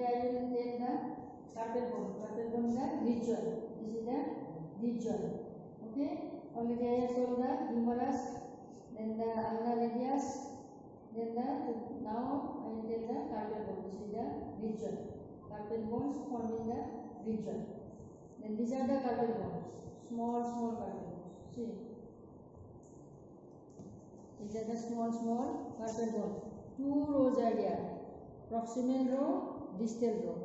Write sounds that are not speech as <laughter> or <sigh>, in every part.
Okay, I will tell the carpal bone. Carpal bone the joint. This is the joint. Okay. Already I have told the humerus, then the ulnar radius, then the now I will tell the carpal bone. This is the joint. Carpal bones forming the joint. Then these are the carpal bones. Small, small carpal bones. See. These are the small, small carpal bones. Two rows are there. Proximal row, distal row.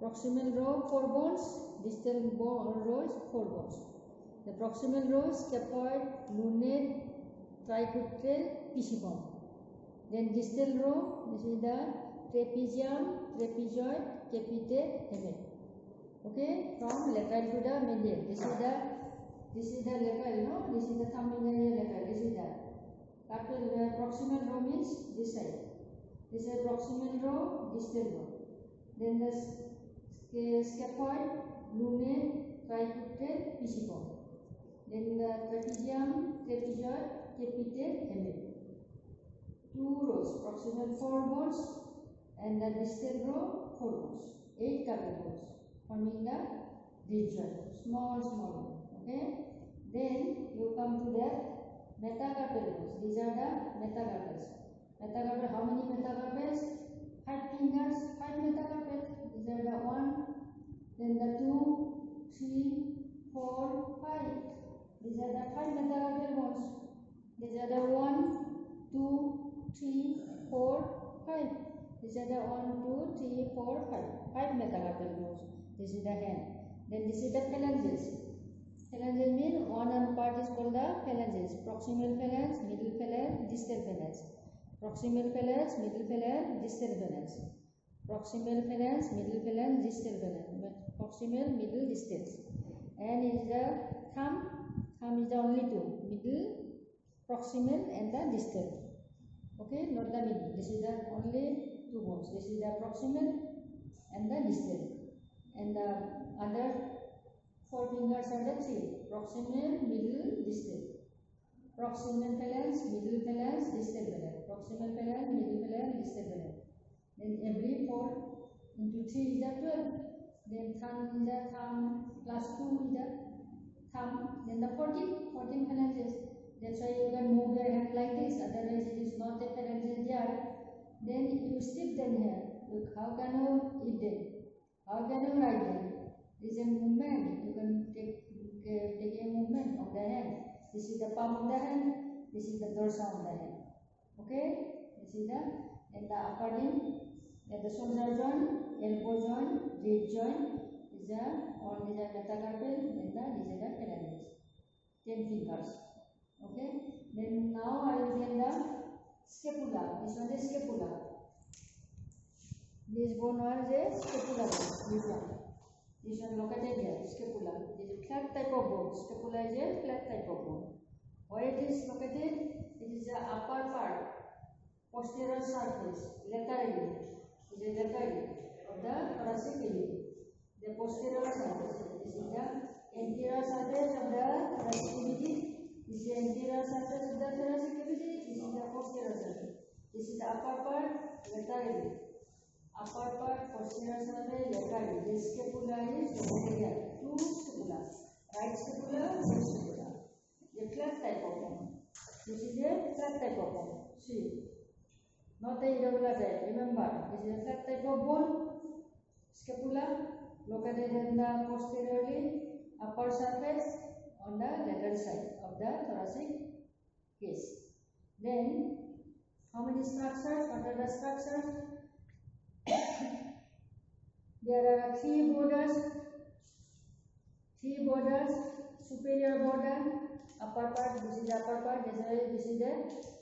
Proximal row, four bones. Distal row is four bones. The proximal row is scaphoid, lunate, triquetral, piscibone. Then distal row, this is the trapezium, trapezoid, capitate, hamate. Okay, from lateral to the medial. This is the this is the lateral, no? This is the thumb in lateral. This is the after uh, proximal row means this side. This is proximal row, distal row. Then the sca- scaphoid, lunate, tricutrale, piscibone. Then the trapezium, trapezoid, capite, hemet. Two rows, proximal four bones, and the distal row four bones. Eight carpal bones forming the joint. Small, small. Okay. Then you come to the metacarpal bones. These are the metacarpals. Metacarpal. How many metacarpals? Five fingers. Five metacarpals. These are the one. Then the two, three, four, five. These are the five metacarpal bones. These are the one, two, three, four, five. These are the one, two, three, four, five. Five metacarpal bones. This is the hand. Then this is the phalanges. Phalanges mean one and part is called the phalanges. Proximal phalanx, middle phalanx, distal phalanx. Proximal phalanx, middle phalanx, distal phalanx. Proximal phalanx, middle phalanx, distal phalanx. Proximal, middle, distal. And is the thumb. Thumb is the only two. Middle, proximal and the distal. Okay, not the middle. This is the only two bones. This is the proximal and the distal. And the other four fingers are the three. Proximal, middle, distal. Proximal phalanx, middle phalanx, distal phalanx. Proximal phalanx, middle phalanx, distal phalanx. Then every four into three is the twelve. Then thumb is the thumb plus two is the thumb. Then the fourteen, fourteen phalanges. That's why you can move your hand like this. Otherwise, it is not a phalanges there. Then you stiff them here. Look, how can you eat them? How can you write them? This is a movement. You can take take a movement of the hand. This is the palm of the hand. This is the dorsum of the hand. Okay. This is the and the upper limb. And the shoulder joint, elbow joint, rib joint is the all these are metacarpal and the these are the phalanges. Ten fingers. Okay. Then now I will tell the scapula. This one is scapula. This bone was a scapula bone. This one. Located here, scapula. This is flat type of bone. Scapula is a flat type of bone. Where it is located? It is the upper posterior surface, laterally. It is laterally of the thoracic cavity. The posterior surface. This is the anterior surface of the thoracic cavity. This is the anterior surface of the thoracic cavity. This is the posterior surface. This is the upper part, laterally. Upper part, posterior surface, laterally. The scapula is here. Two scapula. Right scapula, left scapula. The flat type of bone. This is a flat type of bone. See. Not the irregular. Remember, this is a flat type of bone. Scapula located in the posteriorly upper surface on the lateral side of the thoracic case. Then, how many structures? What are the structures? <coughs> there are three borders, three borders, superior border, upper part, this is the upper part, this is, this is the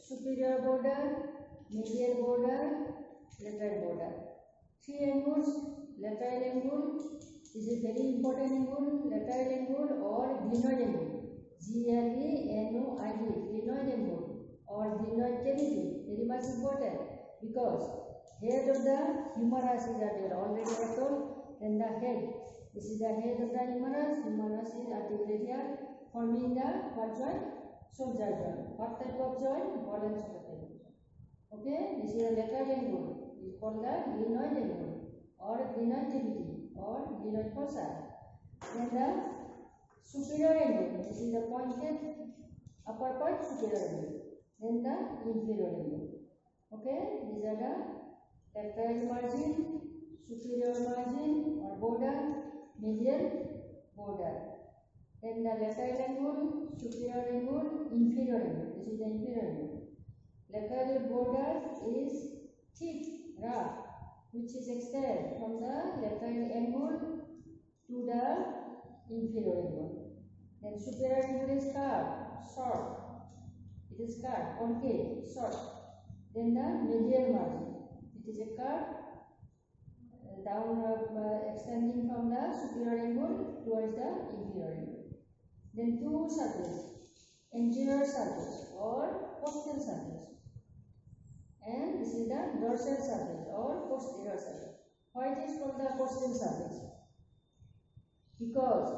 superior border, medial border, lateral border. Three angles, lateral angle, is very important angle, lateral angle or glenoid angle. G-L-E-N-O-I-D, glenoid angle or glenoid cavity, very much important because head of the humerus is there, already I told, then the head, this is the head of the humerus, humerus is articulated here, forming the what joint? Shoulder joint. What type of joint? Ball and joint. Okay this is a rector angle is called the glenoid angle और glenoid cavity और glenoid fossa then the superior angle this is the pointed upper part superior angle then the inferior angle okay this are the margin superior margin और border median border then the left side angle superior angle inferior angle this inferior angle The lateral border is thick, rough, which is extended from the lateral angle to the inferior angle. Then superior angle is curved, short. It is curved, concave, short. Then the medial margin. It is a curve uh, down uh, extending from the superior angle towards the inferior angle. Then two surface, anterior surface or posterior surface. This is the dorsal surface or posterior surface. Why it is called the posterior surface? Because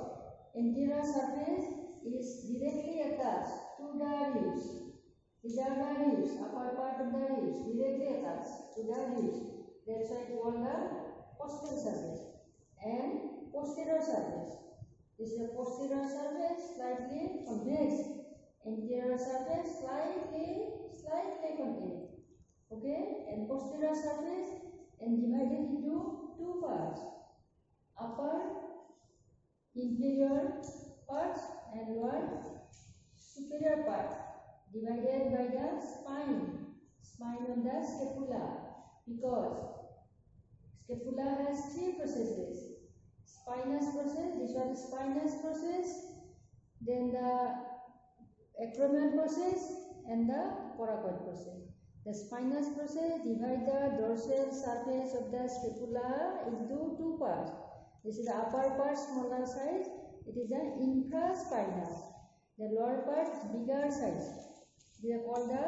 anterior surface is directly attached to the ribs. These are the ribs, upper part of the ribs, directly attached to the ribs. That's why it called the posterior surface. And posterior surface. This is the posterior surface slightly convex. Anterior surface slightly, slightly concave. Okay, and posterior surface and divided into two parts. Upper inferior parts and lower superior part divided by the spine. Spine on the scapula. Because scapula has three processes. Spinous process this one spinous process then the acromion process and the coracoid process the spinous process divide the dorsal surface of the scapula into two parts this is the upper part smaller size. It is the infraspinous. The lower part bigger size. They are called the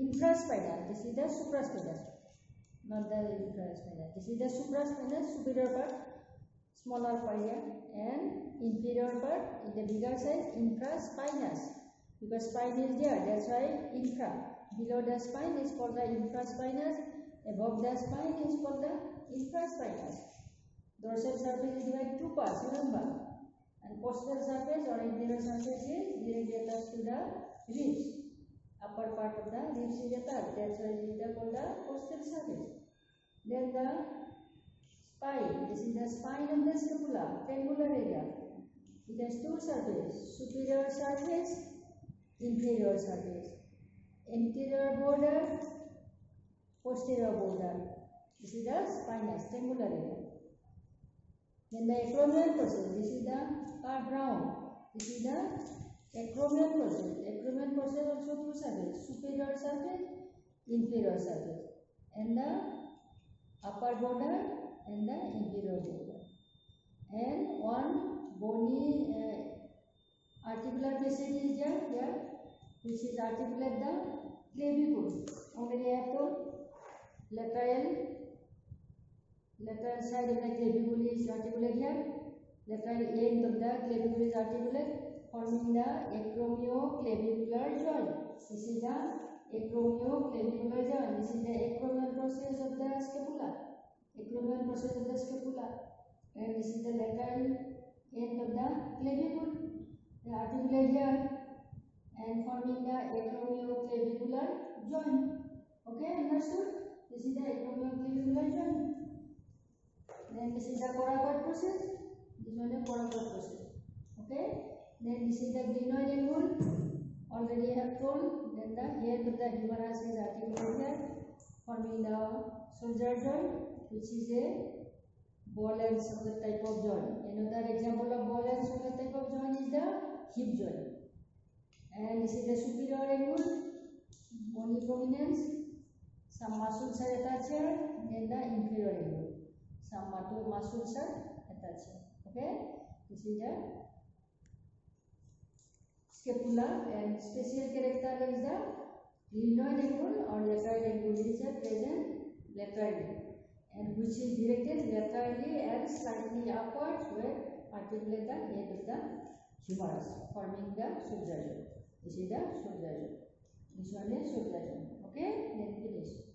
infraspinous. This is the supraspinous. Not the infraspinous. This is the supraspinous superior part, smaller part and inferior part in the bigger size infraspinous. Because spine is there, that's why infra. Below the spine is called the infraspinous. Above the spine is called the infraspinous. Dorsal surface is divided two parts, remember. And posterior surface or anterior surface is directly attached to the ribs. Upper part of the ribs is attached. That's why it is called the posterior surface. Then the spine. This is the spine of the scapula, triangular area. It has two surfaces, superior surface, inferior surface. Anterior border, posterior border. This is the spinous, triangular area. Then the acromion process, this is the part round. This is the acromion process. Acromion process also two surface, superior surface, inferior surface. And the upper border and the inferior border. And one bony uh, articular passage is there here, which is articulate the Already I have told lateral lateral side of the clavicule is articulate here. Lateral end of the clavicule is articulate, forming the acromioclavicular joint. This is the acromioclavicular joint. This is the acromion process of the scapula. Acromion process of the scapula. And this is the lateral end of the clavicule. The articulate here and forming the acromioclavicular joint. Okay, understood? This is the acromioclavicular joint. Then this is the coracoid process. This one is coracoid process. Okay. Then this is the glenoid angle. Already I have told. Then the of the humerus is articulated, forming the shoulder joint, which is a ball and socket type of joint. Another example of ball and socket type of joint is the hip joint. And this is the superior angle, bony prominence. Some muscles are attached. Then the inferior angle some two muscles are attached. Okay, this is the scapula and special character is the glenoid angle or lateral angle is the present laterally and which is directed laterally and slightly upwards where articulate the head of the humerus forming the shoulder This is the shoulder This one is shoulder Okay, then finish.